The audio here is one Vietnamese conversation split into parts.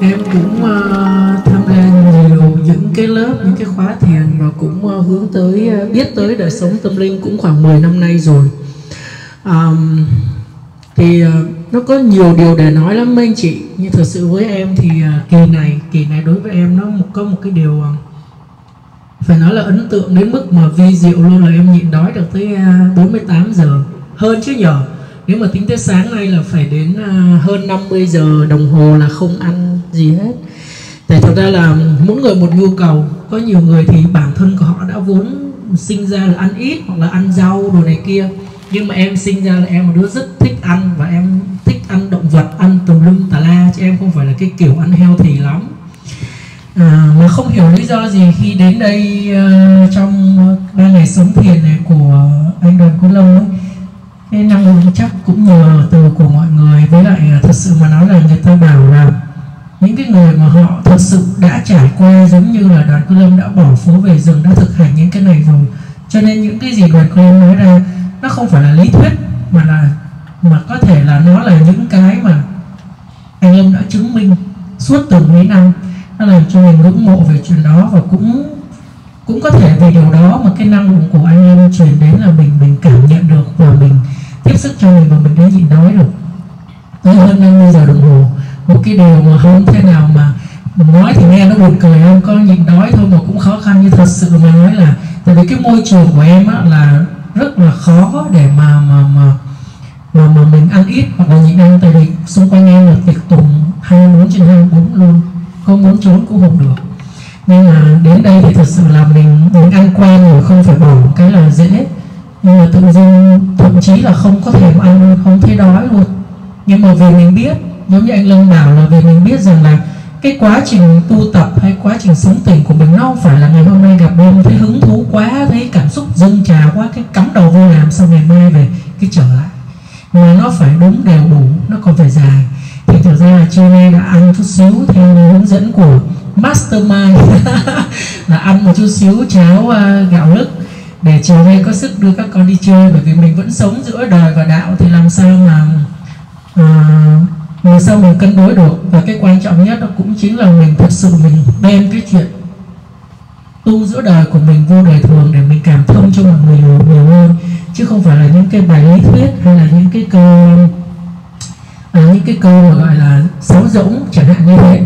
em cũng uh, tham gia nhiều những cái lớp những cái khóa thiền và cũng uh, hướng tới uh, biết tới đời sống tâm linh cũng khoảng 10 năm nay rồi. Um, thì uh, nó có nhiều điều để nói lắm anh chị. Nhưng thật sự với em thì uh, kỳ này kỳ này đối với em nó một có một cái điều uh, phải nói là ấn tượng đến mức mà vi diệu luôn là em nhịn đói được tới uh, 48 giờ. Hơn chứ nhở nếu mà tính tới sáng nay là phải đến uh, hơn 50 giờ đồng hồ là không ăn gì hết. Tại thật ra là mỗi người một nhu cầu. Có nhiều người thì bản thân của họ đã vốn sinh ra là ăn ít hoặc là ăn rau đồ này kia. Nhưng mà em sinh ra là em một đứa rất thích ăn và em thích ăn động vật ăn tùm lum tà la chứ em không phải là cái kiểu ăn heo thì lắm. À, mà không hiểu lý do gì khi đến đây uh, trong ba ngày sống thiền này của anh đoàn cô lâm ấy. Cái năng lượng chắc cũng nhờ từ của mọi người. Với lại ờ, thật sự mà nói là người ta bảo là những cái người mà họ thật sự đã trải qua giống như là đoàn cô lâm đã bỏ phố về rừng, đã thực hành những cái này rồi. Cho nên những cái gì đoàn cô lâm nói ra, nó không phải là lý thuyết, mà là, mà có thể là nó là những cái mà anh lâm đã chứng minh suốt từng mấy năm. Nó làm cho mình ngưỡng mộ về chuyện đó và cũng cũng có thể vì điều đó mà cái năng lượng của anh em truyền đến là mình mình cảm nhận được và mình tiếp sức cho mình và mình đã nhịn đói được tới hơn 50 giờ đồng hồ một cái điều mà không thế nào mà nói thì nghe nó buồn cười không? Có nhịn đói thôi mà cũng khó khăn như thật sự mà nói là tại vì cái môi trường của em á là rất là khó để mà mà mà mà, mà mình ăn ít hoặc là nhịn ăn. Tại vì xung quanh em là tiệc tùng 24 trên 24 luôn không muốn trốn cũng không được. Nhưng mà đến đây thì thật sự là mình mình ăn quen rồi không phải bỏ cái là dễ. Nhưng mà tự dưng thậm chí là không có thèm ăn không thấy đói luôn. Nhưng mà vì mình biết giống như anh Lâm bảo là vì mình biết rằng là cái quá trình tu tập hay quá trình sống tỉnh của mình nó không phải là ngày hôm nay gặp đêm thấy hứng thú quá thấy cảm xúc dâng trào quá cái cắm đầu vô làm sau ngày mai về cái trở lại. Mà nó phải đúng đều đủ nó còn phải dài. Thì thực ra là trưa nay đã ăn chút xíu theo hướng dẫn của mastermind. Là ăn một chút xíu cháo uh, gạo lứt để chiều nay có sức đưa các con đi chơi bởi vì mình vẫn sống giữa đời và đạo thì làm sao mà uh, làm sao mình cân đối được? Và cái quan trọng nhất đó cũng chính là mình thật sự mình đem cái chuyện tu giữa đời của mình vô đời thường để mình cảm thông cho mọi người nhiều, nhiều hơn. Chứ không phải là những cái bài lý thuyết hay là những cái câu à, những cái câu mà gọi là sáo rỗng chẳng hạn như thế.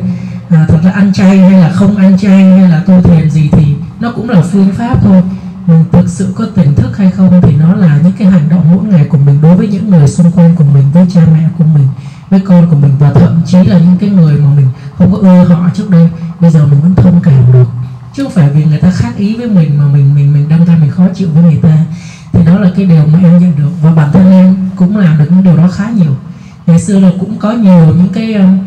À, thật là ăn chay hay là không ăn chay hay là tu thiền gì thì nó cũng là phương pháp thôi. Mình thực sự có tỉnh thức hay không thì nó là những cái hành động mỗi ngày của mình đối với những người xung quanh của mình với cha mẹ của mình với con của mình và thậm chí là những cái người mà mình không có ưa họ trước đây, bây giờ mình vẫn thông cảm được. Chứ không phải vì người ta khác ý với mình mà mình mình mình đâm ra mình khó chịu với người ta. Thì đó là cái điều mà em nhận được. Và bản thân em cũng làm được những điều đó khá nhiều. Ngày xưa là cũng có nhiều những cái um,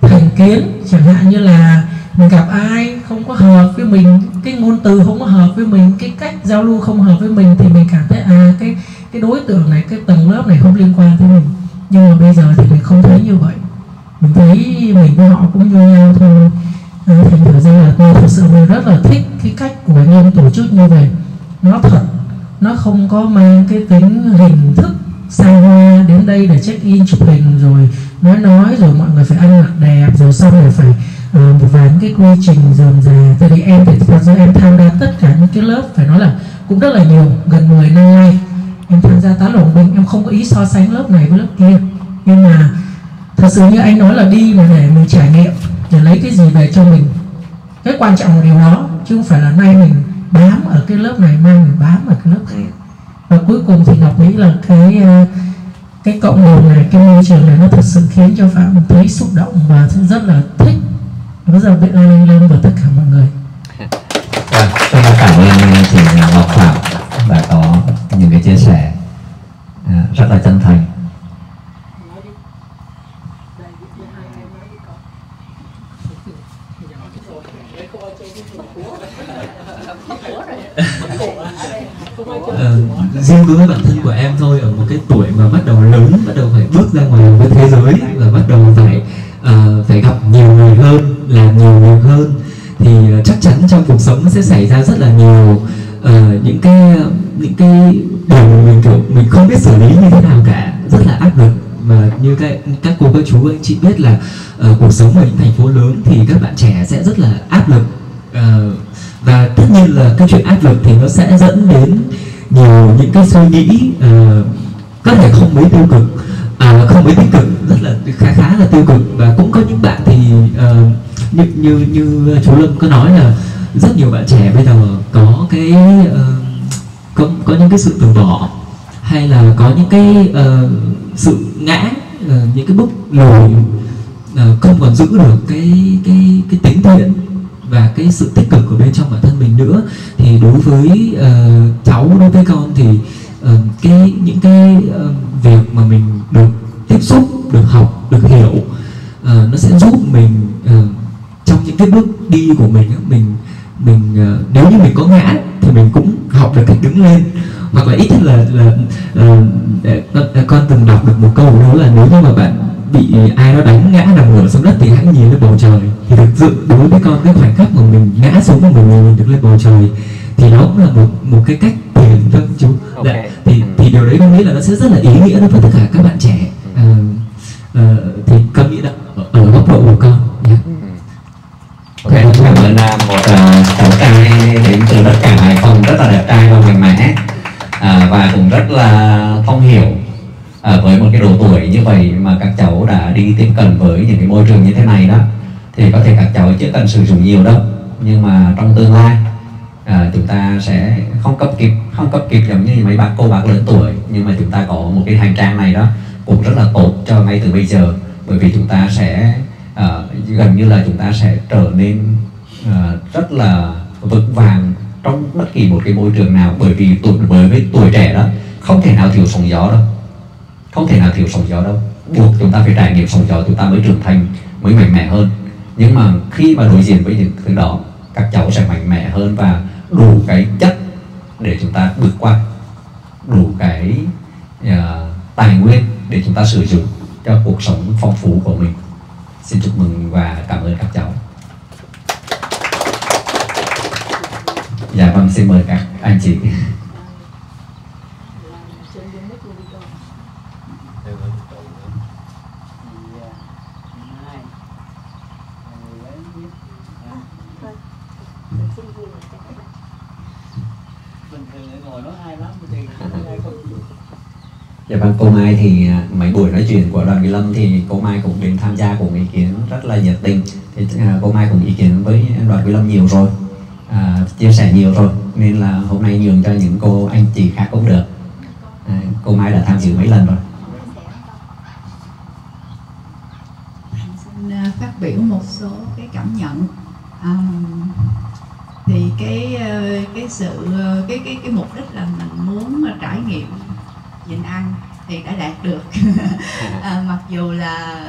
thành kiến, chẳng hạn như là mình gặp ai không có hợp với mình, cái ngôn từ không có hợp với mình, cái cách giao lưu không hợp với mình thì mình cảm thấy à cái cái đối tượng này, cái tầng lớp này không liên quan tới mình nhưng mà bây giờ thì mình không thấy như vậy. Mình thấy mình với họ cũng như nhau thôi. À, thành thử ra là tôi thật sự mình rất là thích cái cách của anh em tổ chức như vậy. Nó thật nó không có mang cái tính hình thức xa hoa đến đây để check in chụp hình rồi nói nói rồi mọi người phải ăn mặc đẹp rồi xong rồi phải uh, một vài cái quy trình dườm già. Tại vì em thì thật ra em tham gia tất cả những cái lớp phải nói là cũng rất là nhiều gần 10 năm nay em tham gia tá lộn mình em không có ý so sánh lớp này với lớp kia. Nhưng mà thật sự như anh nói là đi là để mình trải nghiệm để lấy cái gì về cho mình. Cái quan trọng là điều đó chứ không phải là nay mình bám ở cái lớp này mai mình bám ở cái lớp khác. Và cuối cùng thì ngọc nghĩ là cái ờ, cái cộng đồng này cái môi trường này nó thật sự khiến cho phạm thấy xúc động và rất là thích. Bây giờ biết ơn anh lên và tất cả mọi người. À, xin cảm ơn chị Ngọc Phạm và có những cái chia sẻ à, rất là chân thành. Ờ, riêng đối với bản thân của em thôi ở một cái tuổi mà bắt đầu lớn bắt đầu phải bước ra ngoài với thế giới và bắt đầu phải uh, phải gặp nhiều người hơn làm nhiều việc hơn thì ờ, chắc chắn trong cuộc sống nó sẽ xảy ra rất là nhiều uh, những cái những cái điều mà mình kiểu mình không biết xử lý như thế nào cả rất là áp lực. Và như các các cô các chú anh chị biết là uh, cuộc sống ở những thành phố lớn thì các bạn trẻ sẽ rất là áp lực. Uh, và tất nhiên là cái chuyện áp lực thì nó sẽ dẫn đến nhiều những cái suy nghĩ uh, có thể không mấy tiêu cực. À, không mấy tích cực rất là khá khá là tiêu cực. Và cũng có những bạn thì uh, như như như chú Lâm có nói là rất nhiều bạn trẻ bây giờ có cái uh, có có những cái sự từ bỏ hay là có những cái uh, sự ngã uh, những cái bước lùi uh, không còn giữ được cái cái cái tính thiện và cái sự tích cực của bên trong bản thân mình nữa thì đối với uh, cháu đối với con thì uh, cái những cái uh, việc mà mình được tiếp xúc được học được hiểu uh, nó sẽ giúp mình uh, trong những cái bước đi của mình mình mình uh, nếu như mình có ngã thì mình cũng học được cách đứng lên. Hoặc là ít nhất là là uh, con từng đọc được một câu đó là nếu như mà bạn bị ai đó đánh ngã nằm ngửa xuống đất thì hãy nhìn lên bầu trời. Thì thực sự đối với con cái khoảnh khắc mà mình ngã xuống và mình nhìn được lên bầu trời thì nó cũng là một một cái cách thiền vâng chú okay. Dạ, thì thì điều đấy con nghĩ là nó sẽ rất là ý nghĩa đối với tất cả các bạn trẻ không hiểu à, với một cái độ tuổi như vậy mà các cháu đã đi tiếp cận với những cái môi trường như thế này đó thì có thể các cháu chưa cần sử dụng nhiều đâu. Nhưng mà trong tương lai à, chúng ta sẽ không cấp kịp không cấp kịp giống như mấy bác cô bác lớn tuổi nhưng mà chúng ta có một cái hành trang này đó cũng rất là tốt cho ngay từ bây giờ. Bởi vì chúng ta sẽ à, gần như là chúng ta sẽ trở nên à, rất là vững vàng trong bất kỳ một cái môi trường nào. Bởi vì tuổi bởi với tuổi trẻ đó không thể nào thiếu sóng gió đâu. Không thể nào thiếu sóng gió đâu. Buộc chúng ta phải trải nghiệm sóng gió chúng ta mới trưởng thành mới mạnh mẽ hơn. Nhưng mà khi mà đối diện với những thứ đó các cháu sẽ mạnh mẽ hơn và đủ cái chất để chúng ta vượt qua. Đủ cái uh, tài nguyên để chúng ta sử dụng cho cuộc sống phong phú của mình. Xin chúc mừng và cảm ơn các cháu. Dạ vâng xin mời các anh chị. Vâng, cô Mai thì à, mấy buổi nói chuyện của đoàn Kỳ Lâm thì cô Mai cũng đến tham gia cùng ý kiến rất là nhiệt tình. Thì à, cô Mai cũng ý kiến với đoàn Kỳ Lâm nhiều rồi à, chia sẻ nhiều rồi nên là hôm nay nhường cho những cô anh chị khác cũng được. À, cô Mai đã tham dự mấy lần rồi? À, phát biểu một số cái cảm nhận. Um, thì cái cái sự cái cái cái mục đích là mình muốn trải nghiệm nhịn ăn thì đã đạt được à, mặc dù là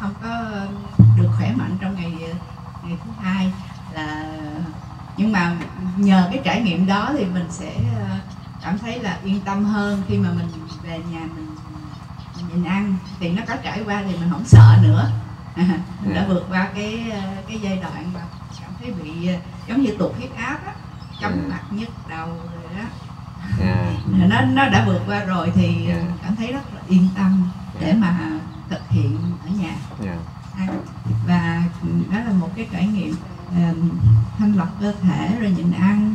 không có được khỏe mạnh trong ngày ngày thứ hai là nhưng mà nhờ cái trải nghiệm đó thì mình sẽ ờ, cảm thấy là yên tâm hơn khi mà mình về nhà mình, mình nhìn ăn thì nó có trải qua thì mình không sợ nữa mình đã dạ. vượt qua cái ờ, cái giai đoạn mà cảm thấy bị ờ, giống như tụt huyết áp á chóng dạ. mặt nhức đầu rồi đó yeah. Nó nó đã vượt qua rồi thì yeah. cảm thấy rất là yên tâm để mà thực hiện ở nhà yeah. và đó là một cái trải nghiệm thanh lọc cơ thể rồi nhịn ăn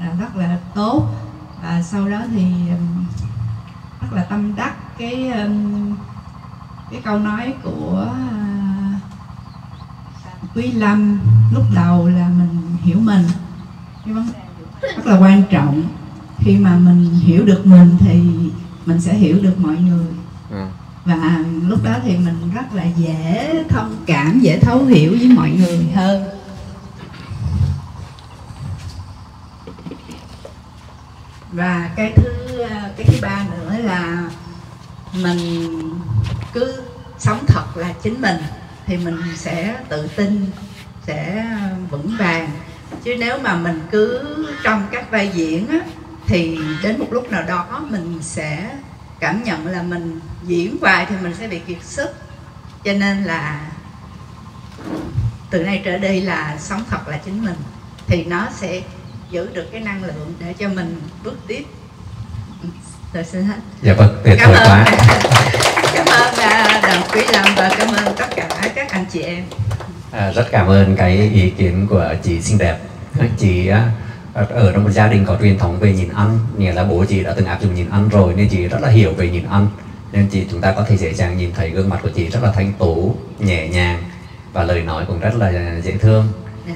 là rất là tốt và sau đó thì rất là tâm đắc cái cái câu nói của à, quý lâm lúc đầu là mình hiểu mình cái vấn đề rất là quan trọng khi mà mình hiểu được mình thì mình sẽ hiểu được mọi người. À. và lúc đó thì mình rất là dễ thông cảm dễ thấu hiểu với mọi người hơn. Và cái thứ cái thứ ba nữa là mình cứ sống thật là chính mình thì mình sẽ tự tin sẽ vững vàng. Chứ nếu mà mình cứ trong các vai diễn á, thì đến một lúc nào đó mình sẽ cảm nhận là mình diễn hoài thì mình sẽ bị kiệt sức. Cho nên là từ nay trở đi là sống thật là chính mình. Thì nó sẽ giữ được cái năng lượng để cho mình bước tiếp. Rồi xin hết. Dạ vâng tuyệt vời quá. cảm ơn ơn Quý Lâm và cảm ơn tất cả các anh chị em. À, rất cảm ơn cái ý kiến của chị xinh đẹp. Chị ở trong một gia đình có truyền thống về nhìn ăn, nghĩa là bố chị đã từng áp dụng nhìn ăn rồi nên chị rất là hiểu về nhìn ăn. Nên chị chúng ta có thể dễ dàng nhìn thấy gương mặt của chị rất là thanh tú, nhẹ nhàng và lời nói cũng rất là dễ thương.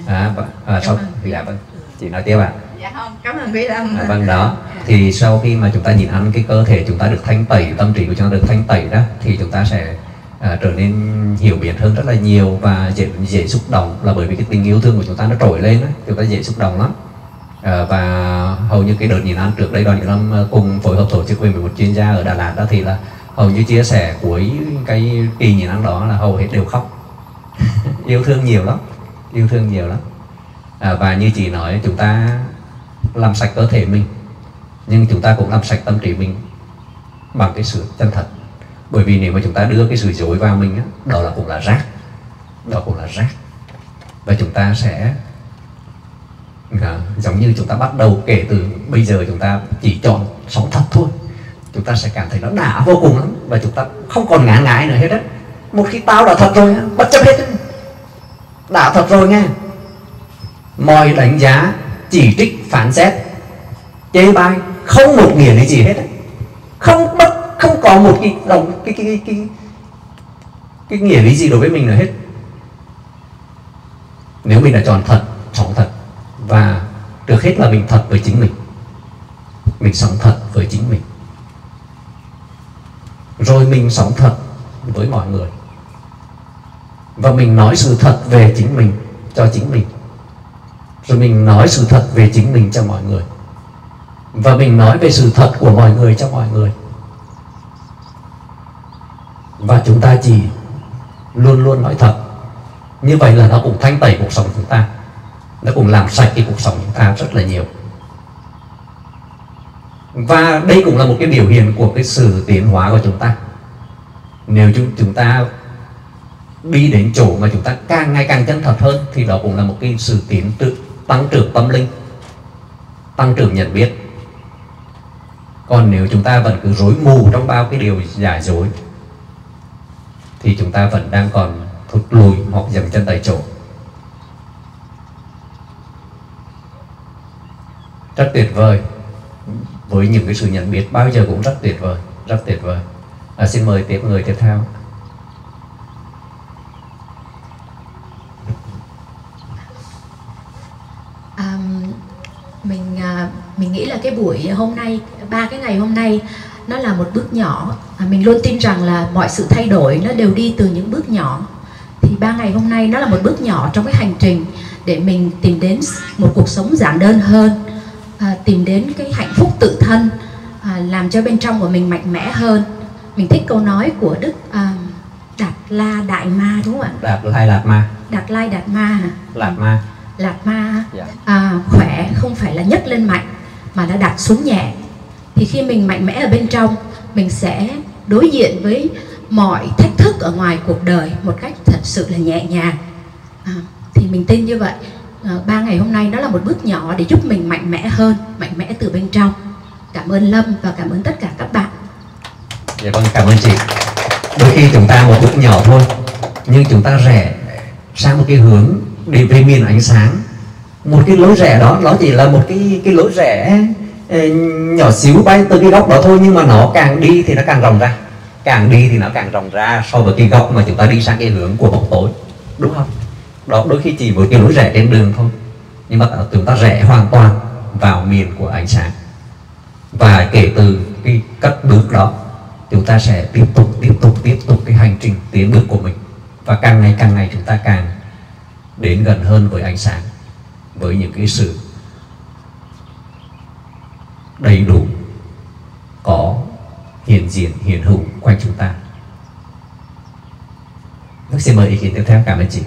À, và, à, sau, dạ vâng, chị nói tiếp ạ. À. Dạ không, cảm ơn Quý Lâm. À, vâng đó thì sau khi mà chúng ta nhìn ăn cái cơ thể chúng ta được thanh tẩy tâm trí của chúng ta được thanh tẩy đó thì chúng ta sẽ à, trở nên hiểu biết hơn rất là nhiều và dễ dễ xúc động là bởi vì cái tình yêu thương của chúng ta nó trỗi lên đó, chúng ta dễ xúc động lắm Ờ, và hầu như cái đợt nhìn ăn trước đây đoàn những năm ờ, cùng phối hợp tổ chức với một chuyên gia ở Đà Lạt đó thì là hầu như chia sẻ cuối cái kỳ nhìn ăn đó là hầu hết đều khóc. Yêu thương nhiều lắm yêu thương nhiều lắm. À, và như chị nói chúng ta làm sạch cơ thể mình nhưng chúng ta cũng làm sạch tâm trí mình bằng cái sự chân thật. Bởi vì nếu mà chúng ta đưa cái sự dối vào mình đó, đó là cũng là rác đó cũng là rác. Và chúng ta sẽ Dạ. giống như chúng ta bắt đầu kể từ bây giờ chúng ta chỉ chọn sống thật thôi. Chúng ta sẽ cảm thấy nó đã vô cùng lắm và chúng ta không còn ngã ngại nữa hết đấy một khi tao đã thật rồi bất chấp hết đã thật rồi nghe. Mọi đánh giá chỉ trích phán xét chê bai không một nghĩa lý gì hết đấy không bất không có một cái đồng cái cái cái cái, cái nghĩa lý gì đối với mình nữa hết. Nếu mình đã chọn thật sống thật và được hết là mình thật với chính mình. Mình sống thật với chính mình. Rồi mình sống thật với mọi người. Và mình nói sự thật về chính mình cho chính mình. Rồi mình nói sự thật về chính mình cho mọi người. Và mình nói về sự thật của mọi người cho mọi người. Và chúng ta chỉ luôn luôn nói thật. Như vậy là nó cũng thanh tẩy cuộc sống chúng ta nó cũng làm sạch cái cuộc sống chúng ta rất là nhiều. Và đây cũng là một cái biểu hiện của cái sự tiến hóa của chúng ta. Nếu chúng chúng ta đi đến chỗ mà chúng ta càng ngày càng chân thật hơn, thì đó cũng là một cái sự tiến tự, tăng trưởng tâm linh, tăng trưởng nhận biết. Còn nếu chúng ta vẫn cứ rối mù trong bao cái điều giả dối, thì chúng ta vẫn đang còn thụt lùi hoặc dậm chân tại chỗ. Rất tuyệt vời. Với những cái sự nhận biết bao giờ cũng rất tuyệt vời rất tuyệt vời. À, xin mời tiếp người tiếp theo. À, mình nghĩ là cái buổi hôm nay ba cái ngày hôm nay nó là một bước nhỏ. À, mình luôn tin rằng là mọi sự thay đổi nó đều đi từ những bước nhỏ. Thì ba ngày hôm nay nó là một bước nhỏ trong cái hành trình để mình tìm đến một cuộc sống giản đơn hơn à, tìm đến cái hạnh phúc tự thân à, làm cho bên trong của mình mạnh mẽ hơn. Mình thích câu nói của đức à, đạt la đại ma đúng không ạ? Đạt lai đạt ma. Đạt lai đạt ma hả? Lạt ma. Lạt ma dạ. à, khỏe không phải là nhấc lên mạnh mà đã đặt xuống nhẹ. Thì khi mình mạnh mẽ ở bên trong mình sẽ đối diện với mọi thách thức ở ngoài cuộc đời một cách thật sự là nhẹ nhàng. À, thì mình tin như vậy Ờ, ba ngày hôm nay nó là một bước nhỏ để giúp mình mạnh mẽ hơn, mạnh mẽ từ bên trong. Cảm ơn lâm và cảm ơn tất cả các bạn. Dạ vâng cảm ơn chị. Đôi khi chúng ta một bước nhỏ thôi, nhưng chúng ta rẻ sang một cái hướng đi về miền ánh sáng. Một cái lối rẽ đó, nó chỉ là một cái cái lối rẽ ờ, nhỏ xíu bay từ cái góc đó thôi, nhưng mà nó càng đi thì nó càng rộng ra. Càng đi thì nó càng rộng ra so với cái góc mà chúng ta đi sang cái hướng của bóng tối. Đúng không? Đó, đôi khi chỉ với cái lối rẽ trên đường thôi. Nhưng mà chúng ta rẽ hoàn toàn vào miền của ánh sáng. Và kể từ cái cất bước đó, chúng ta sẽ tiếp tục tiếp tục tiếp tục cái hành trình tiến bước của mình. Và càng ngày càng ngày chúng ta càng đến gần hơn với ánh sáng, với những cái sự đầy đủ có hiện diện, hiện hữu quanh chúng ta. Đức xin mời ý kiến tiếp theo. Cảm ơn chị.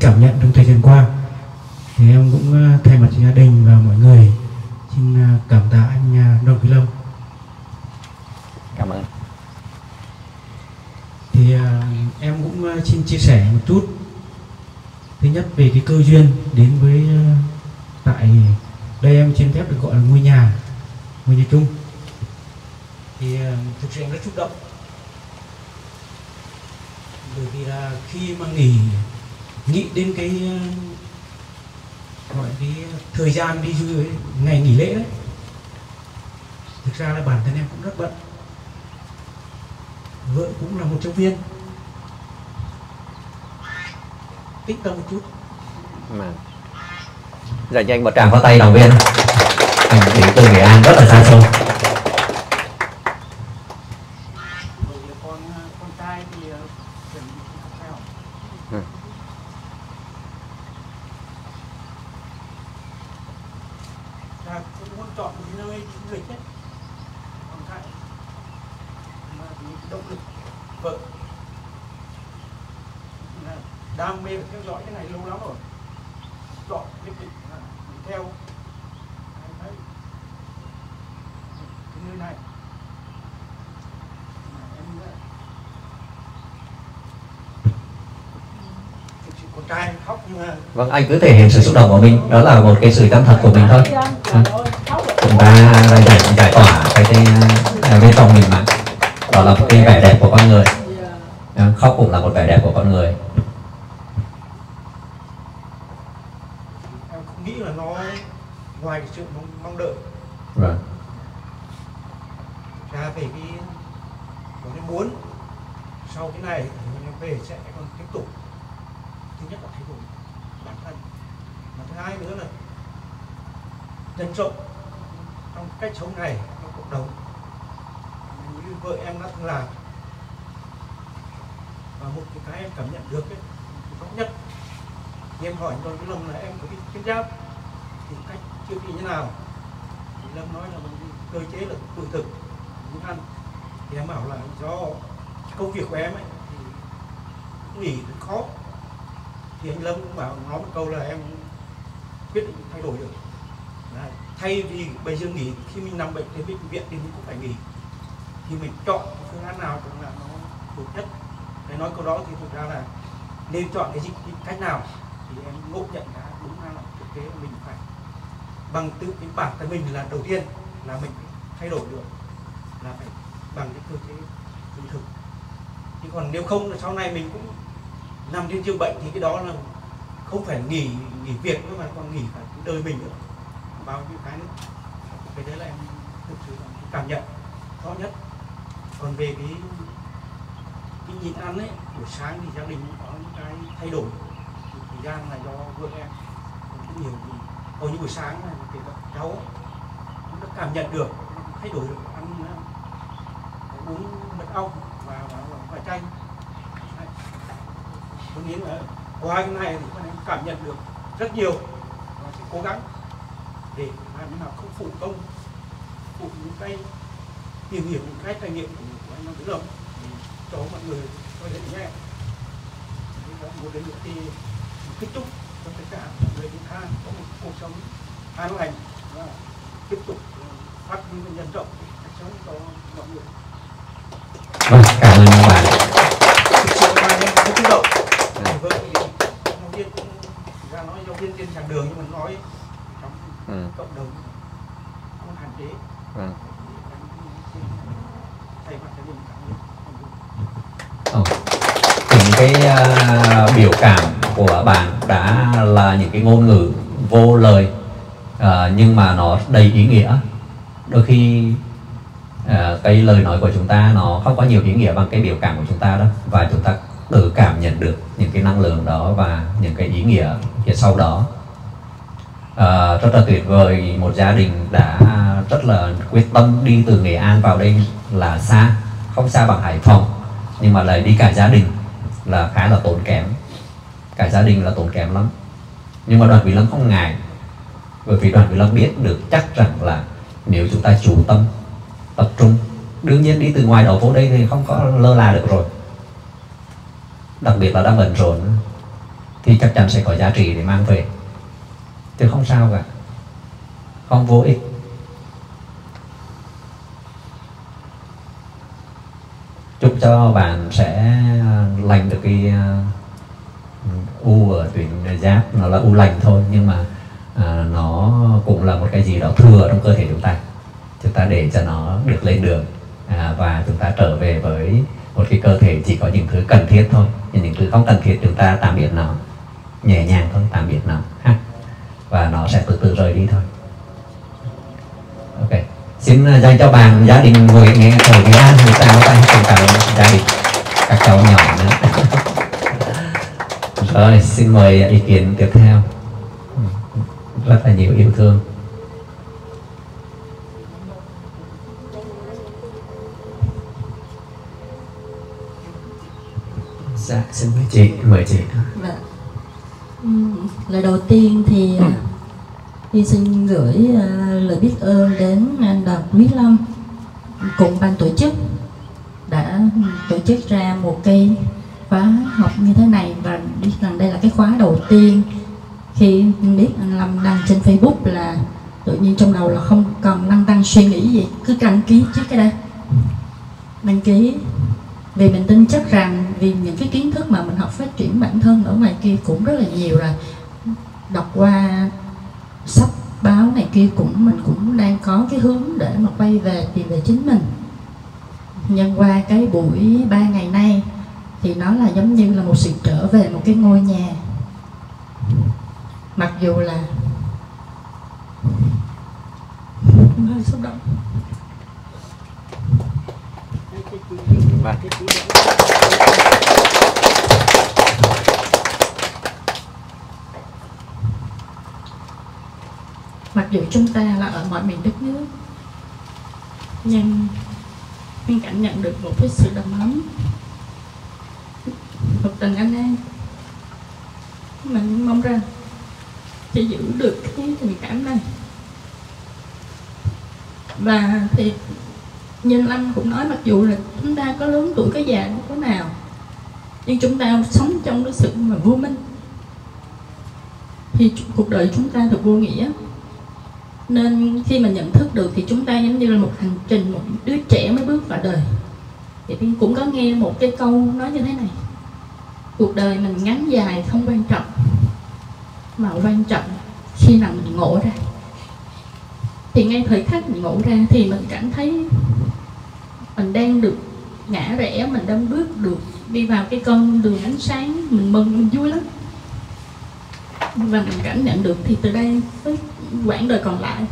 cảm nhận trong thời gian qua. Thì em cũng ờ, thay mặt gia đình và mọi người xin ờ, cảm tạ anh ờ, Đoàn Quý Long. Cảm ơn. Thì em cũng xin chia sẻ một chút. Thứ nhất về cái cơ duyên đến với tại đây em xin phép được gọi là ngôi nhà ngôi nhà chung. Thì thực sự em rất xúc động. Bởi vì là khi mà nghỉ nghĩ đến cái ờ, gọi cái thời gian đi du ngày nghỉ lễ đấy. Thực ra là bản thân em cũng rất bận. Vợ cũng là một giáo viên. Tích tâm một chút. Mà dành cho anh một tràng pháo tay động viên. Anh đến từ nghệ an rất là xa xôi. Con con trai thì ờ, chuẩn bị học theo Ừ. Dạ, cũng muốn lịch ấy còn cái động lực vợ. Đam mê và theo dõi cái này lâu lắm rồi. Chọn quyết định là theo. Cái, cái, cái nơi này. Mà em con trai khóc nhưng mà vâng anh cứ thể hiện sự xúc động của mình. Đó là một cái sự chân thật của mình thôi. Ừ. chúng ta giải giải tỏa cái cái bên trong mình mà. Đó là một cái vẻ đẹp của con người. Khóc cũng là một vẻ đẹp của con người em không nghĩ là nó ngoài cái sự mong, mong đợi vâng ra về cái có cái muốn sau cái này thì em về sẽ còn tiếp tục thứ nhất là thay đổi bản thân và thứ hai nữa là nhân rộng trong cách sống này trong cộng đồng như vợ em đã từng làm và một cái cái em cảm nhận được ấy, cái rõ nhất thì em hỏi đoàn cái lâm là em có bị tuyến giáp thì cách chữa trị như nào thì lâm nói là một cái cơ chế là tự thực muốn ăn thì em bảo là do công việc của em ấy thì nghỉ rất khó thì anh lâm cũng bảo nói một câu là em quyết định thay đổi được. Đấy. thay vì bây giờ nghỉ khi mình nằm bệnh thì bệnh viện thì mình cũng phải nghỉ. Thì mình chọn cái phương án nào cũng là nó tốt nhất. Để nói câu đó thì thực ra là nên chọn cái, gì, cái cách nào thì em ngộ nhận là đúng là thực tế là mình phải bằng tự cái bản thân mình là đầu tiên là mình thay đổi được là phải bằng cái cơ chế tự thực chứ còn nếu không là sau này mình cũng nằm trên giường bệnh thì cái đó là không phải nghỉ nghỉ việc nữa mà còn nghỉ cả đời mình nữa. Bao nhiêu cái nữa? Cái đấy là em thực sự là cảm nhận rõ nhất. Còn về cái cái nhịn ăn ấy buổi sáng thì gia đình cũng có những cái thay đổi. Thì thời gian là do vợ em cũng nhiều thì hầu như buổi sáng là kể cả cháu cũng đã cảm nhận được thay đổi được ăn à, uống mật ong và và, và, và chanh. Đấy. có nghĩa là qua anh này thì con em cảm nhận được rất nhiều và sẽ cố gắng để làm thế nào không phụ công phụ những cái tìm hiểu những cái trải nghiệm của, của anh em Tứ Đồng để cho mọi người có thể nghe Thế đó, một đến nữa thì kết thúc cho tất cả mọi người chúng ta có một cuộc sống an lành và tiếp tục ừ, phát huy nhân rộng cách sống cho mọi người. Vâng cảm ơn các bạn thực sự là em rất xúc động Thì vợ thì giáo viên cũng ra nói giáo viên trên giảng đường nhưng mà nói trong ừ. cộng đồng không hạn chế. Vâng mình ơn Ồ. những cái uh, biểu cảm của bạn đã là những cái ngôn ngữ vô lời uh, nhưng mà nó đầy ý nghĩa. Đôi khi uh, cái lời nói của chúng ta nó không có nhiều ý nghĩa bằng cái biểu cảm của chúng ta đó và chúng ta tự cảm nhận được những cái năng lượng đó và những cái ý nghĩa phía sau đó uh, rất là tuyệt vời một gia đình đã rất là quyết tâm đi từ Nghệ An vào đây là xa không xa bằng Hải Phòng nhưng mà lại đi cả gia đình là khá là tốn kém. Cả gia đình là tốn kém lắm. Nhưng mà đoàn Quý Lâm không ngại bởi vì đoàn Quý Lâm biết được chắc rằng là nếu chúng ta chủ tâm tập trung đương nhiên đi từ ngoài đầu phố đây thì không có lơ là được rồi. Đặc biệt là đang bận rộn thì chắc chắn sẽ có giá trị để mang về thì không sao cả. Không vô ích. Chúc cho bạn sẽ à, lành được cái à, u ở tuyến giáp. Nó là u lành thôi nhưng mà à, nó cũng là một cái gì đó thừa trong cơ thể chúng ta. Chúng ta để cho nó được lên đường à, và chúng ta trở về với một cái cơ thể chỉ có những thứ cần thiết thôi. Những thứ không cần thiết chúng ta tạm biệt nó. Nhẹ nhàng thôi tạm biệt nó. Ha và nó sẽ từ từ rời đi thôi. Ok. Xin à, dành cho bạn gia đình ngồi nghe thời Nghệ An người ta có tay cùng cả gia đình các cháu nhỏ nữa. Rồi, xin mời ý kiến tiếp theo. Rất là nhiều yêu thương. Dạ xin mời chị mời chị. Vâng. Ừm, lời đầu tiên thì à, Thi xin gửi à, lời biết ơn đến anh Đoàn Quý Lâm cùng ban tổ chức đã tổ chức ra một cái khóa học như thế này. Và biết rằng đây là cái khóa đầu tiên khi biết anh Lâm đăng trên Facebook là tự nhiên trong đầu là không còn năng tăng suy nghĩ gì cứ đăng ký trước cái đây đăng ký vì mình tin chắc rằng vì những cái kiến thức mà mình học phát triển bản thân ở ngoài kia cũng rất là nhiều rồi. Đọc qua sách báo này kia cũng mình cũng đang có cái hướng để mà quay về tìm về chính mình. Nhân qua cái buổi ba ngày nay thì nó là giống như là một sự trở về một cái ngôi nhà. Mặc dù là hơi xúc động. Vâng. mặc dù chúng ta là ở mọi miền đất nước, nhưng mình cảm nhận được một cái sự đầm ấm. Một tình anh em mình mong rằng sẽ giữ được cái tình cảm này. Và thì như Lâm cũng nói mặc dù là chúng ta có lớn tuổi, có già có nào, nhưng chúng ta sống trong cái sự mà vô minh. Thì cuộc đời chúng ta thật vô nghĩa. Nên khi mà nhận thức được thì chúng ta giống như là một hành trình, một đứa trẻ mới bước vào đời. Thì tiên cũng có nghe một cái câu nói như thế này. Cuộc đời mình ngắn dài không quan trọng, mà quan trọng khi nào mình ngộ ra. Thì ngay thời khắc mình ngộ ra thì mình cảm thấy mình đang được ngã rẽ, mình đang bước được đi vào cái con đường ánh sáng, mình mừng, mình vui lắm. Và mình cảm nhận được thì từ đây với quãng đời còn lại,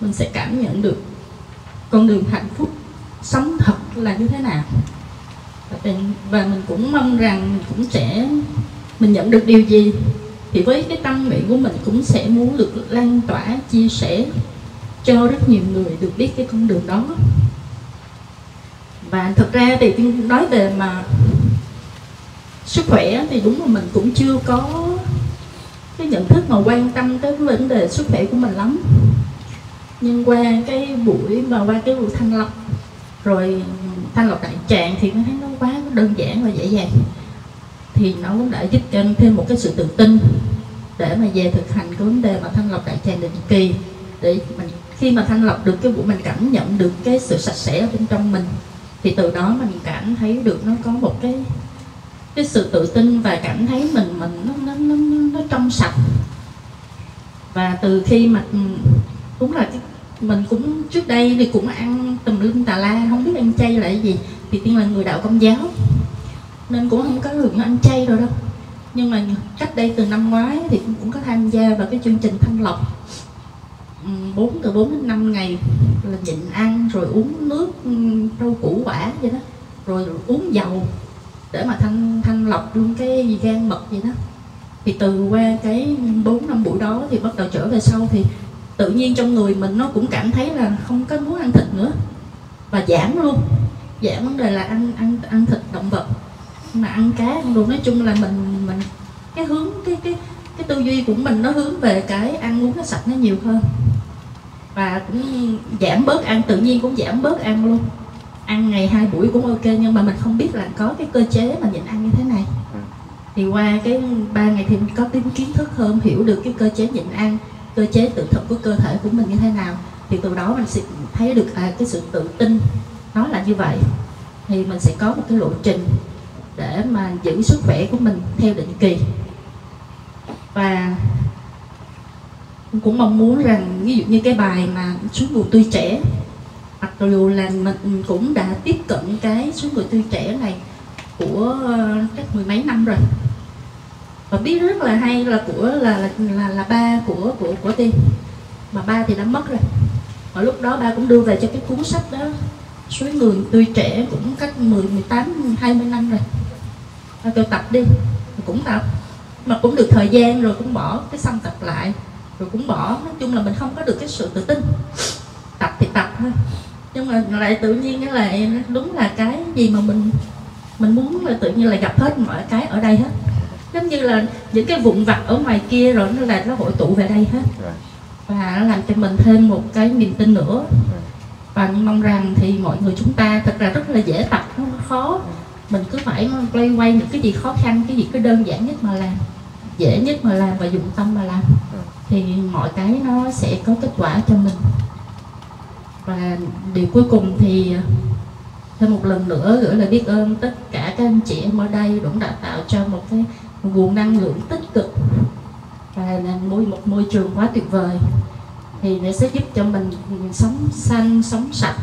mình sẽ cảm nhận được con đường hạnh phúc sống thật là như thế nào. Và và mình cũng mong rằng mình cũng sẽ, mình nhận được điều gì thì với cái tâm nguyện của mình cũng sẽ muốn được lan tỏa, chia sẻ cho rất nhiều người được biết cái con đường đó và thực ra thì Tiên nói về mà sức khỏe thì đúng là mình cũng chưa có cái nhận thức mà quan tâm tới cái vấn đề sức khỏe của mình lắm. Nhưng qua cái buổi mà qua cái buổi thanh lọc, rồi thanh lọc đại tràng thì nó thấy nó quá đơn giản và dễ dàng. Thì nó cũng đã giúp cho em thêm một cái sự tự tin để mà về thực hành cái vấn đề mà thanh lọc đại tràng định kỳ. Để mình, khi mà thanh lọc được cái buổi mình cảm nhận được cái sự sạch sẽ ở bên trong mình thì từ đó mình cảm thấy được nó có một cái cái sự tự tin và cảm thấy mình mình nó nó nó, nó, nó trong sạch. Và từ khi mà ừ, đúng là cái, mình cũng trước đây thì cũng ăn tùm lum tà la không biết ăn chay là cái gì. Thì tiên là người đạo công giáo nên cũng không có hưởng ăn chay rồi đâu. Nhưng mà cách đây từ năm ngoái thì cũng, cũng có tham gia vào cái chương trình thanh lọc. Ừ, bốn từ 4 đến 5 ngày là nhịn ăn rồi uống nước ừ, rau củ quả vậy đó. Rồi uống dầu để mà thanh thanh lọc luôn cái gan mật vậy đó. Thì từ qua cái 4 năm buổi đó thì bắt đầu trở về sau thì tự nhiên trong người mình nó cũng cảm thấy là không có muốn ăn thịt nữa và giảm luôn. Giảm vấn đề là ăn ăn ăn thịt động vật mà ăn cá ăn đồ. Nói chung là mình mình cái hướng cái cái cái tư duy của mình nó hướng về cái ăn uống nó sạch nó nhiều hơn và cũng giảm bớt ăn tự nhiên cũng giảm bớt ăn luôn. Ăn ngày hai buổi cũng ok nhưng mà mình không biết là có cái cơ chế mà nhịn ăn như thế này. Thì qua cái ba ngày thì mình có cái kiến thức hơn hiểu được cái cơ chế nhịn ăn cơ chế tự thực của cơ thể của mình như thế nào. Thì từ đó mình sẽ thấy được à, cái sự tự tin nó là như vậy. Thì mình sẽ có một cái lộ trình để mà giữ sức khỏe của mình theo định kỳ. Và cũng mong muốn rằng ví dụ như cái bài mà xuống người tươi trẻ mặc dù là mình cũng đã tiếp cận cái xuống người tươi trẻ này của ờ, cách mười mấy năm rồi. Và biết rất là hay là của là là là, là ba của của của tiên. Mà ba thì đã mất rồi. Và lúc đó ba cũng đưa về cho cái cuốn sách đó suối người tươi trẻ cũng cách 10, 18, 20 năm rồi. Tôi tập đi. Cũng tập mà cũng được thời gian rồi cũng bỏ cái xong tập lại rồi cũng bỏ. Nói chung là mình không có được cái sự tự tin. Tập thì tập thôi. Nhưng mà lại tự nhiên cái là đúng là cái gì mà mình mình muốn là tự nhiên là gặp hết mọi cái ở đây hết. Giống như là những cái vụn vặt ở ngoài kia rồi nó là nó hội tụ về đây hết. Và nó làm cho mình thêm một cái niềm tin nữa. Và mong rằng thì mọi người chúng ta thật ra rất là dễ tập không khó. Mình cứ phải quay quay những cái gì khó khăn cái gì cứ đơn giản nhất mà làm dễ nhất mà làm và dụng tâm mà làm thì mọi cái nó sẽ có kết quả cho mình. Và điều cuối cùng thì à, thêm một lần nữa gửi lời biết ơn tất cả các anh chị em ở đây cũng đã tạo cho một cái nguồn năng lượng tích cực và là môi, một môi trường quá tuyệt vời. Thì nó sẽ giúp cho mình sống xanh, sống sạch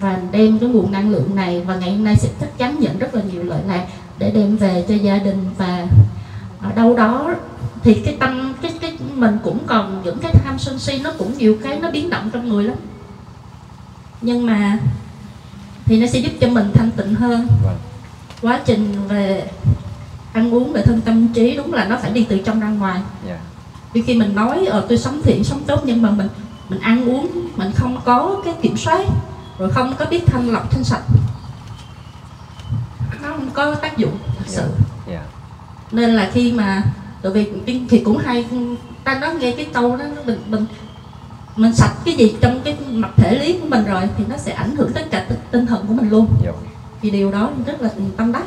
và đem cái nguồn năng lượng này và ngày hôm nay sẽ chắc chắn nhận rất là nhiều lợi lạc để đem về cho gia đình và ở đâu đó thì cái tâm cái cái mình cũng còn những cái tham sân si nó cũng nhiều cái nó biến động trong người lắm nhưng mà thì nó sẽ giúp cho mình thanh tịnh hơn quá trình về ăn uống về thân tâm trí đúng là nó phải đi từ trong ra ngoài yeah. Vì khi mình nói ờ, tôi sống thiện sống tốt nhưng mà mình mình ăn uống mình không có cái kiểm soát rồi không có biết thanh lọc thanh sạch nó không có tác dụng thật sự yeah. Yeah. nên là khi mà tại vì thì cũng hay ta nói nghe cái câu đó mình mình mình sạch cái gì trong cái mặt thể lý của mình rồi thì nó sẽ ảnh hưởng tất cả tinh thần của mình luôn. Yeah. thì điều đó rất là tâm đắc.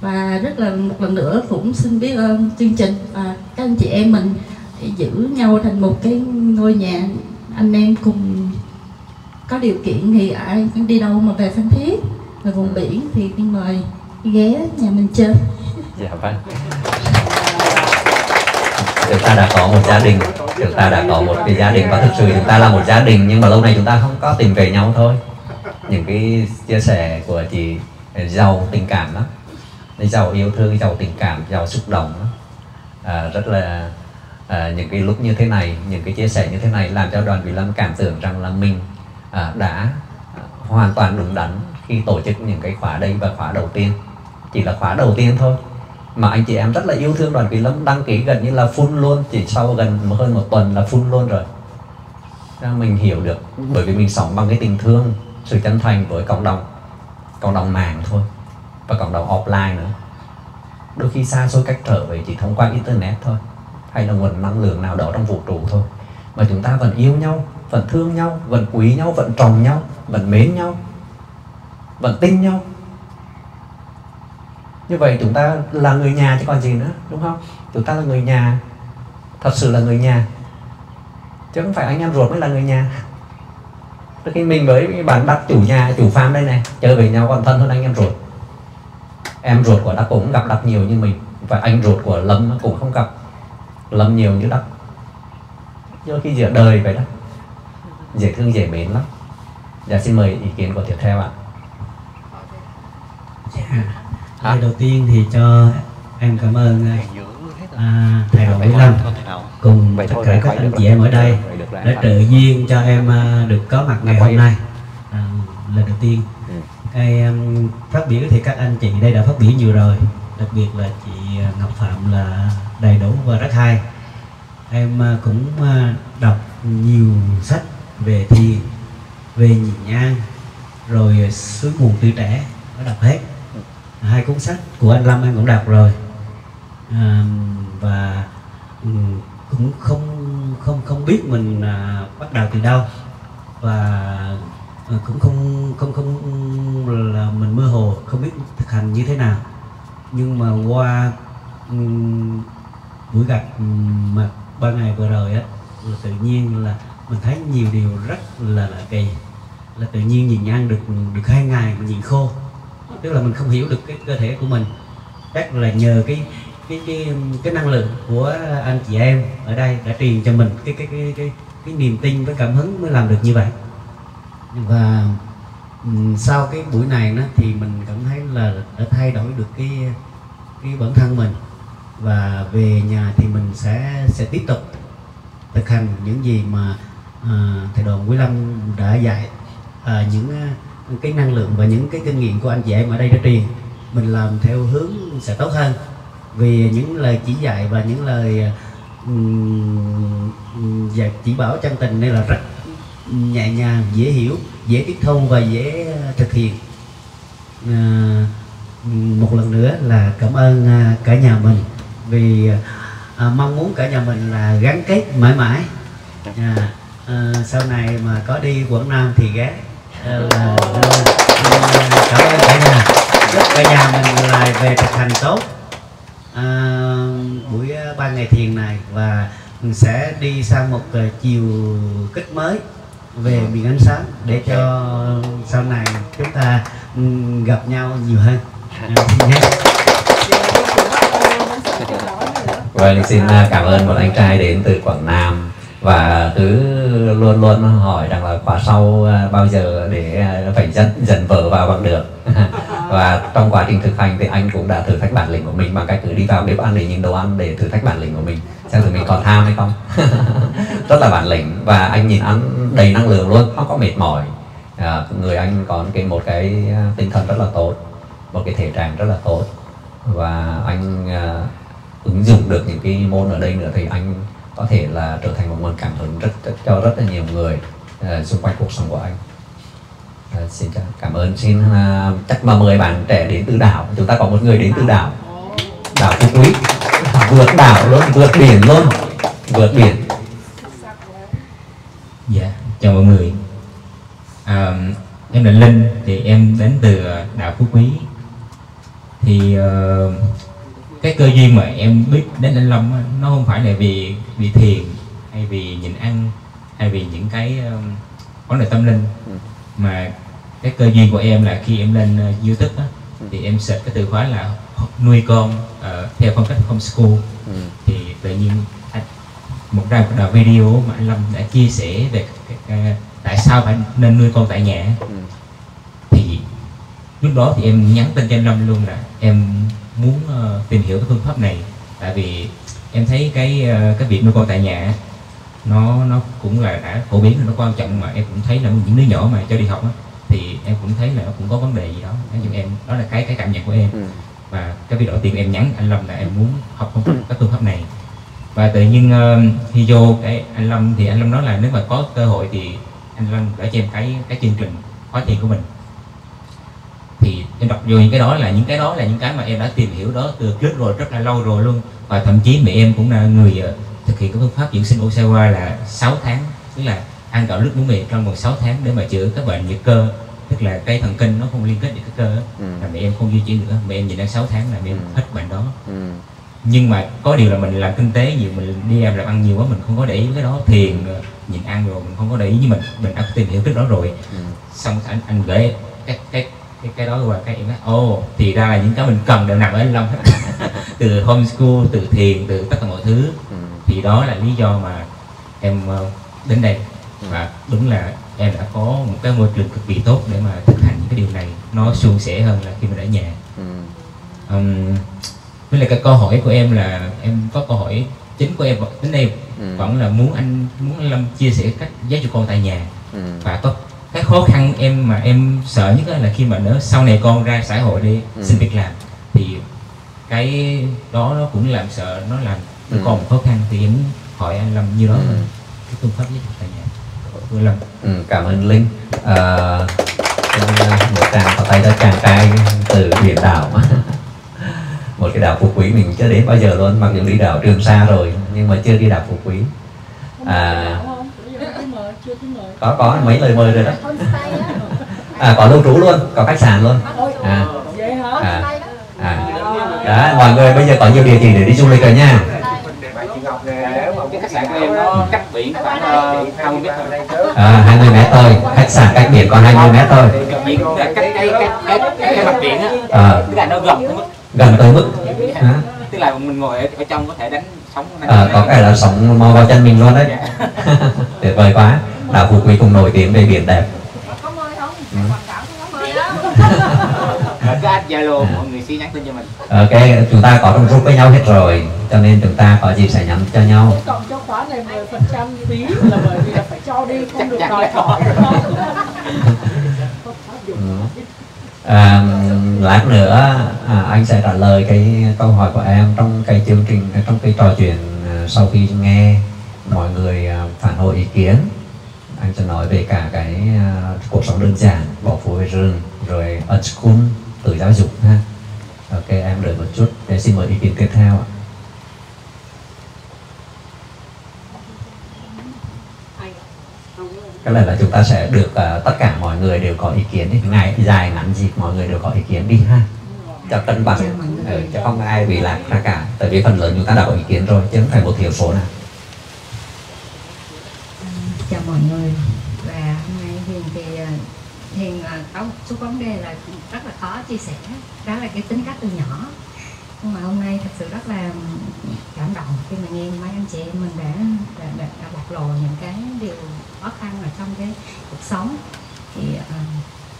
Và rất là một lần nữa cũng xin biết ơn chương trình và các anh chị em mình giữ nhau thành một cái ngôi nhà. Anh em cùng có điều kiện thì ai đi đâu mà về phan thiết về vùng biển thì đi mời ghé nhà mình chơi. Dạ vâng chúng ta đã có một gia đình chúng ta đã có một cái gia đình và thực sự chúng ta là một gia đình nhưng mà lâu nay chúng ta không có tìm về nhau thôi. Những cái chia sẻ của chị ờ, giàu tình cảm lắm. Giàu yêu thương giàu tình cảm giàu xúc động à, rất là à, những cái lúc như thế này những cái chia sẻ như thế này làm cho đoàn Vị Lâm cảm tưởng rằng là mình à, đã hoàn toàn đúng đắn khi tổ chức những cái khóa đây và khóa đầu tiên. Chỉ là khóa đầu tiên thôi mà anh chị em rất là yêu thương đoàn Quỳ Lâm, đăng ký gần như là full luôn, chỉ sau gần hơn một tuần là full luôn rồi. Nên mình hiểu được, bởi vì mình sống bằng cái tình thương, sự chân thành với cộng đồng cộng đồng mạng thôi, và cộng đồng offline nữa. Đôi khi xa xôi cách trở về chỉ thông qua internet thôi, hay là nguồn năng lượng nào đó trong vũ trụ thôi. Mà chúng ta vẫn yêu nhau, vẫn thương nhau, vẫn quý nhau, vẫn trồng nhau, vẫn mến nhau, vẫn tin nhau như vậy chúng ta là người nhà chứ còn gì nữa, đúng không? Chúng ta là người nhà, thật sự là người nhà. Chứ không phải anh em ruột mới là người nhà. Tức khi mình với bạn đặt chủ nhà, chủ farm đây này, chơi với nhau còn thân hơn anh em ruột. Em ruột của đắc cũng gặp đắc nhiều như mình, và anh ruột của lâm cũng không gặp. Lâm nhiều như đắc. Do khi giữa đời vậy đó. Dễ thương, dễ mến lắm. Dạ xin mời ý kiến của tiếp theo ạ. Dạ. Lời đầu tiên thì cho em cảm ơn à, thầy Đỗ Mỹ Lâm cùng tất cả các anh chị em ở đây đã trợ duyên cho em à, được có mặt ngày hôm nay. À, lần đầu tiên. Ừ. cái um, phát biểu thì các anh chị đây đã phát biểu nhiều rồi. Đặc biệt là chị Ngọc Phạm là đầy đủ và rất hay. Em à, cũng đọc nhiều sách về thi về nhị nhang rồi suối nguồn tư trẻ có đọc hết hai cuốn sách của anh Lâm em cũng đọc rồi. À, và ừ, cũng không không không biết mình à, bắt đầu từ đâu. Và à, cũng không không không là mình mơ hồ không biết thực hành như thế nào. Nhưng mà qua um, buổi gặp ừ, mà ba ngày vừa rồi á là tự nhiên là mình thấy nhiều điều rất là lạ kỳ. Là tự nhiên nhìn ăn được được hai ngày mà nhìn khô tức là mình không hiểu được cái cơ thể của mình. Chắc là nhờ cái cái cái cái năng lượng của anh chị em ở đây đã truyền cho mình cái cái cái cái, cái niềm tin với cảm hứng mới làm được như vậy. Và sau cái buổi này nó thì mình cảm thấy là đã thay đổi được cái cái bản thân mình. Và về nhà thì mình sẽ sẽ tiếp tục thực hành những gì mà à, thầy đoàn Quý Lâm đã dạy. À, những à, cái năng lượng và những cái kinh nghiệm của anh chị em ở đây đã truyền mình làm theo hướng sẽ tốt hơn. Vì những lời chỉ dạy và những lời và chỉ bảo chân tình đây là rất nhẹ nhàng dễ hiểu dễ tiếp thu và dễ thực hiện. À, một lần nữa là cảm ơn à, cả nhà mình. Vì à, mong muốn cả nhà mình là gắn kết mãi mãi. À, à, sau này mà có đi Quảng Nam thì ghé là, cảm ơn cả nhà chúc cả nhà mình là về thực hành tốt à, buổi ba ngày thiền này và mình sẽ đi sang một chiều kích mới về miền ánh sáng để cho sau này chúng ta gặp nhau nhiều hơn. Vâng, xin cảm ơn một anh trai đến từ Quảng Nam và cứ luôn luôn hỏi rằng là khóa sau à, bao giờ để à, phải dần dần vợ vào bằng được. Và trong quá trình thực hành thì anh cũng đã thử thách bản lĩnh của mình bằng cách cứ đi vào bếp ăn để nhìn đồ ăn để thử thách bản lĩnh của mình. Xem thử mình còn tham hay không. Rất là bản lĩnh và anh nhìn ăn đầy năng lượng luôn không có mệt mỏi. À, người anh có cái một cái à, tinh thần rất là tốt một cái thể trạng rất là tốt. Và anh à, ứng dụng được những cái môn ở đây nữa thì anh có thể là trở thành một nguồn cảm hứng rất, rất cho rất là nhiều người uh, xung quanh cuộc sống của anh. Uh, xin chào cảm ơn. Xin uh, chắc mà mời bạn trẻ đến từ đảo. Chúng ta có một người đến từ đảo. Đảo phú quý. Vượt đảo luôn vượt biển luôn. Vượt biển. Dạ, chào mọi người. À, Em là Linh, thì em đến từ đảo Phú Quý. Thì uh, cái cơ duyên mà em biết đến anh Long á, nó không phải là vì vì thiền hay vì nhịn ăn hay vì những cái ờ, vấn đề tâm linh. Mà cái cơ duyên của em là khi em lên ờ, YouTube á, thì em search cái từ khóa là nuôi con ờ, theo phong cách homeschool. Thì tự nhiên một ra một đoạn video mà anh Lâm đã chia sẻ về cái, cái, tại sao phải nên nuôi con tại nhà thì lúc đó thì em nhắn tin cho anh Lâm luôn là em muốn ờ, tìm hiểu cái phương pháp này. Tại vì em thấy cái ờ, cái việc nuôi con tại nhà nó nó cũng là đã phổ biến nó quan trọng mà em cũng thấy là những đứa nhỏ mà cho đi học á, thì em cũng thấy là nó cũng có vấn đề gì đó. Nói chung em đó là cái cái cảm nhận của em. Và cái video đầu tiên em nhắn anh Lâm là em muốn học phương pháp các phương pháp này. Và tự nhiên ờ, khi vô cái anh Lâm thì anh Lâm nói là nếu mà có cơ hội thì anh Lâm gửi cho em cái cái chương trình khóa thiền của mình thì đọc vô những cái đó là những cái đó là những cái mà em đã tìm hiểu đó từ trước rồi rất là lâu rồi luôn. Và thậm chí mẹ em cũng là người ờ, thực hiện cái phương pháp dưỡng sinh Osawa là 6 tháng tức là ăn gạo lứt muối mì trong vòng 6 tháng để mà chữa các bệnh nhược cơ tức là cái thần kinh nó không liên kết với cái cơ á. là mẹ em không duy trì nữa mẹ em nhịn ăn 6 tháng là mẹ em hết bệnh đó. Nhưng mà có điều là mình làm kinh tế nhiều mình đi làm làm ăn nhiều quá mình không có để ý cái đó. Thiền ờ, nhịn ăn rồi mình không có để ý nhưng mình mình đã tìm hiểu cái đó rồi. Xong anh anh gửi cái cái cái, cái đó qua cái em nói ồ thì ra là những cái mình cần đều nằm ở anh Long hết. Từ homeschool từ thiền từ tất cả mọi thứ. Thì đó là lý do mà em ờ, đến đây. Và đúng là em đã có một cái môi trường cực kỳ tốt để mà thực hành những cái điều này. Nó suôn sẻ hơn là khi mình ở nhà. Ừm, với lại cái câu hỏi của em là em có câu hỏi chính của em đến đây vẫn là muốn anh muốn anh Lâm chia sẻ cách giáo dục con tại nhà và có cái khó khăn em mà em sợ nhất á là khi mà nếu sau này con ra xã hội đi Ừ. xin việc làm thì cái đó nó cũng làm sợ nó làm Ừ. còn khó khăn thì em hỏi anh Lâm như đó Ừ. là cái phương pháp dục tại nhà của Lâm Ừ, cảm ơn Linh à, một tràng pháo tay cho chàng trai từ biển đảo một cái đảo Phú Quý mình chưa đến bao giờ luôn mặc dù đi đảo Trường Sa rồi nhưng mà chưa đi đảo Phú Quý à, có có mấy lời mời rồi đó. À, có lưu trú luôn có khách sạn luôn. À, à, à. Đó, mọi người bây giờ có nhiều địa chỉ để đi du lịch rồi nha. Bạn chị Ngọc nè, nếu mà muốn sạn của em nó cách biển khoảng 20 mét thôi. À, 20 mét thôi. Khách sạn cách biển còn 20 mét thôi. Cách cái cái cái cái, cái mặt biển á. À, tức là nó gần tới mức. Gần tới mức. À, tức là mình ngồi ở, trong có thể đánh sóng. À, có cái là sóng mò vào chân mình luôn đấy. Tuyệt vời quá đảo Phú Quý cũng nổi tiếng về biển đẹp. Ừ. Ad Zalo mọi người xin nhắn tin cho mình. Ok chúng ta có trong group với nhau hết rồi cho nên chúng ta có gì sẽ nhắn cho nhau. Cộng cho khóa này 10% phí là bởi vì là phải cho đi không được đòi hỏi. Ừ. à, lát nữa à, anh sẽ trả lời cái câu hỏi của em trong cái chương trình trong cái trò chuyện à, sau khi nghe mọi người à, phản hồi ý kiến anh sẽ nói về cả cái à, cuộc sống đơn giản bỏ phố về rừng rồi unschool tự giáo dục ha. Ok em đợi một chút để xin mời ý kiến tiếp theo ạ. Cái này là chúng ta sẽ được à, tất cả mọi người đều có ý kiến đi. Ngày dài ngắn gì mọi người đều có ý kiến đi ha. Cho cân bằng. Ừ, chứ không ai bị lạc ra cả. Tại vì phần lớn chúng ta đã có ý kiến rồi chứ không phải một thiểu số nào chào mọi người. Và hôm nay à, hiền thì hiền có một số vấn đề là rất là khó chia sẻ. Đó là cái tính cách từ nhỏ. Nhưng mà hôm nay thật sự rất là cảm động khi mà nghe mấy anh chị em mình đã đã, đã, đã bộc lộ những cái điều khó khăn ở trong cái cuộc sống. Thì uh,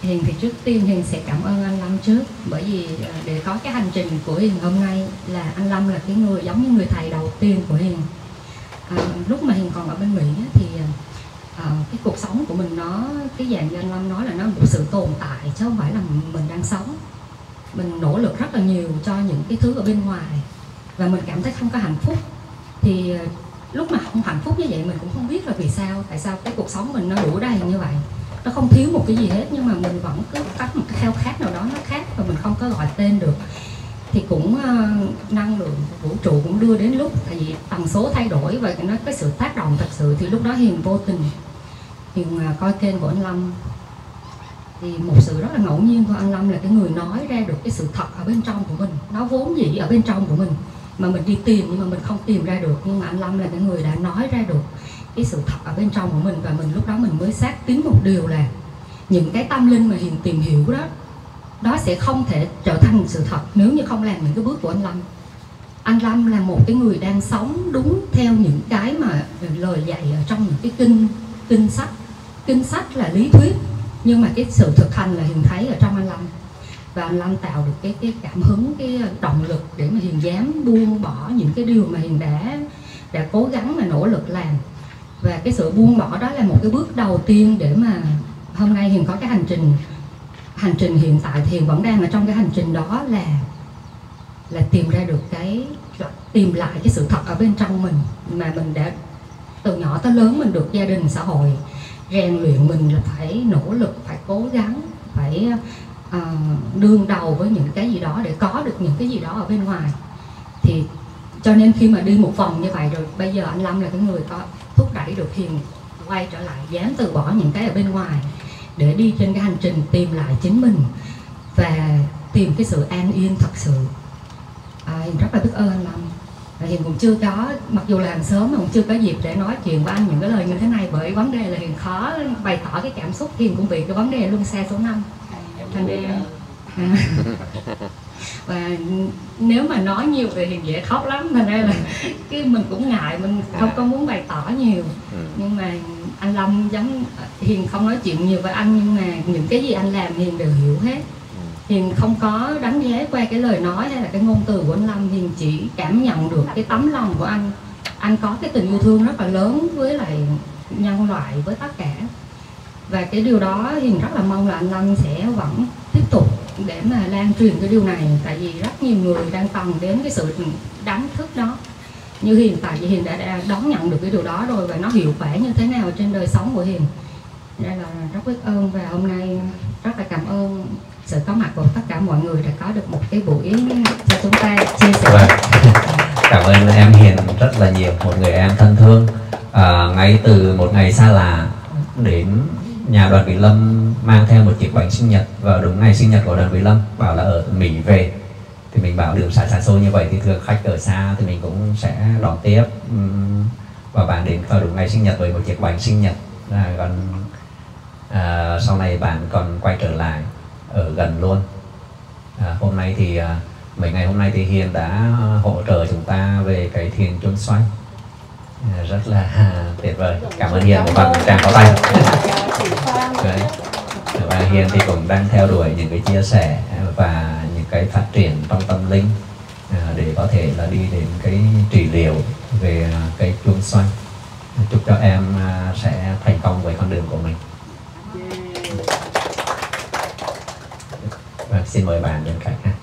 hiền thì trước tiên hiền sẽ cảm ơn anh lâm trước bởi vì uh, để có cái hành trình của hiền hôm nay là anh lâm là cái người giống như người thầy đầu tiên của hiền. À, lúc mà hiền còn ở bên mỹ thì Ờ, cái cuộc sống của mình nó, cái dạng như anh Lâm nói là nó một sự tồn tại chứ không phải là mình đang sống. Mình nỗ lực rất là nhiều cho những cái thứ ở bên ngoài và mình cảm thấy không có hạnh phúc. Thì ờ, lúc mà không hạnh phúc như vậy mình cũng không biết là vì sao, tại sao cái cuộc sống mình nó đủ đầy như vậy. Nó không thiếu một cái gì hết, nhưng mà mình vẫn cứ có một cái khao khát nào đó nó khác và mình không có gọi tên được thì cũng ờ, năng lượng của vũ trụ cũng đưa đến lúc tại vì tần số thay đổi và nó, cái sự tác động thật sự thì lúc đó hiền vô tình. Hiền ờ, coi kênh của anh lâm. Thì một sự rất là ngẫu nhiên của anh lâm là cái người nói ra được cái sự thật ở bên trong của mình. Nó vốn dĩ ở bên trong của mình, mà mình đi tìm nhưng mà mình không tìm ra được. Nhưng mà anh lâm là cái người đã nói ra được cái sự thật ở bên trong của mình và mình lúc đó mình mới xác tín một điều là những cái tâm linh mà hiền tìm hiểu đó đó sẽ không thể trở thành một sự thật nếu như không làm những cái bước của anh Lâm. Anh Lâm là một cái người đang sống đúng theo những cái mà lời dạy ở trong những cái kinh kinh sách. Kinh sách là lý thuyết, nhưng mà cái sự thực hành là hiền thấy ở trong anh Lâm. Và anh Lâm tạo được cái cái cảm hứng, cái động lực để mà hiền dám buông bỏ những cái điều mà hiền đã đã cố gắng mà nỗ lực làm. Và cái sự buông bỏ đó là một cái bước đầu tiên để mà hôm nay hiền có cái hành trình hành trình hiện tại thì vẫn đang ở trong cái hành trình đó là là tìm ra được cái tìm lại cái sự thật ở bên trong mình mà mình đã từ nhỏ tới lớn mình được gia đình xã hội. Rèn luyện mình là phải nỗ lực phải cố gắng phải uh, đương đầu với những cái gì đó để có được những cái gì đó ở bên ngoài. Thì cho nên khi mà đi một vòng như vậy rồi bây giờ anh Lâm là cái người có thúc đẩy được hiền quay trở lại dám từ bỏ những cái ở bên ngoài để đi trên cái hành trình tìm lại chính mình và tìm cái sự an yên thật sự. À, hiền rất là biết ơn anh. Lâm và hiền cũng chưa có mặc dù làm sớm mà cũng chưa có dịp để nói chuyện với anh những cái lời như thế này bởi vấn đề là hiền khó bày tỏ cái cảm xúc hiền cũng bị cái vấn đề luôn xa số 5 thành à, và nếu mà nói nhiều thì hiền dễ khóc lắm thành ra là cái mình cũng ngại mình không có muốn bày tỏ nhiều. Nhưng mà anh Lâm giống Hiền không nói chuyện nhiều với anh nhưng mà những cái gì anh làm Hiền đều hiểu hết. Hiền không có đánh giá qua cái lời nói hay là cái ngôn từ của anh Lâm Hiền chỉ cảm nhận được cái tấm lòng của anh. Anh có cái tình yêu thương rất là lớn với lại nhân loại với tất cả. Và cái điều đó Hiền rất là mong là anh Lâm sẽ vẫn tiếp tục để mà lan truyền cái điều này. Tại vì rất nhiều người đang cần đến cái sự đánh thức đó. Như hiền tại vì hiền đã, đã đón nhận được cái điều đó rồi và nó hiệu quả như thế nào trên đời sống của hiền. Đây là rất biết ơn và hôm nay rất là cảm ơn sự có mặt của tất cả mọi người đã có được một cái buổi cho chúng ta chia sẻ. Vâng. cảm ơn em Hiền rất là nhiều một người em thân thương. À, ngay từ một ngày xa lạ đến nhà đoàn Vĩ Lâm mang theo một chiếc bánh sinh nhật vào đúng ngày sinh nhật của đoàn Vĩ Lâm bảo là ở Mỹ về. Thì mình bảo đường xa xa xôi như vậy thì thường khách ở xa thì mình cũng sẽ đón tiếp. Và bạn đến vào đúng ngày sinh nhật với một chiếc bánh sinh nhật. À, còn à, sau này bạn còn quay trở lại ở gần luôn. À, hôm nay thì à, mấy ngày hôm nay thì Hiền đã hỗ trợ chúng ta về cái thiền chôn xoay rất là tuyệt vời. Cảm ơn Hiền một bằng tràng pháo tay. Và Hiền thì cũng đang theo đuổi những cái chia sẻ và những cái phát triển trong tâm linh à, để có thể là đi đến cái trị liệu về cái chuông xoay. Chúc cho em à, sẽ thành công với con đường của mình. Và xin mời bạn bên cạnh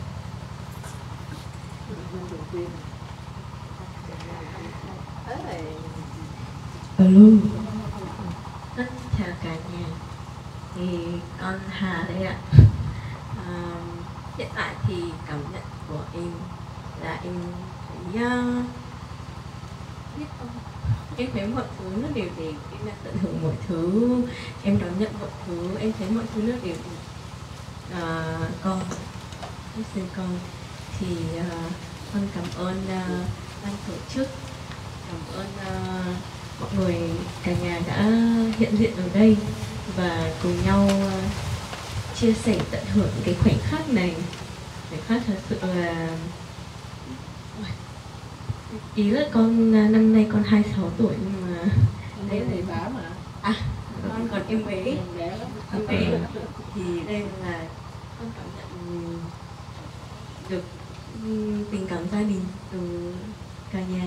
ha Alo Rất chào cả nhà. Thì con Hà đây ạ. À, Hiện tại thì cảm nhận của em là em thấy uh, biết không? Em thấy mọi thứ nó đều đẹp em đang tận hưởng mọi thứ em đón nhận mọi thứ em thấy mọi thứ nó đều đẹp. À, con em xin con thì uh, con cảm ơn uh, ban tổ chức cảm ơn uh, mọi người cả nhà đã hiện diện ở đây và cùng nhau uh, chia sẻ tận hưởng cái khoảnh khắc này. Khoảnh khắc thật sự là ý là con à, năm nay con 26 tuổi nhưng mà đây là bá mà. À con còn em bé. em bé. Thì đây là con cảm nhận được tình cảm gia đình từ cả nhà.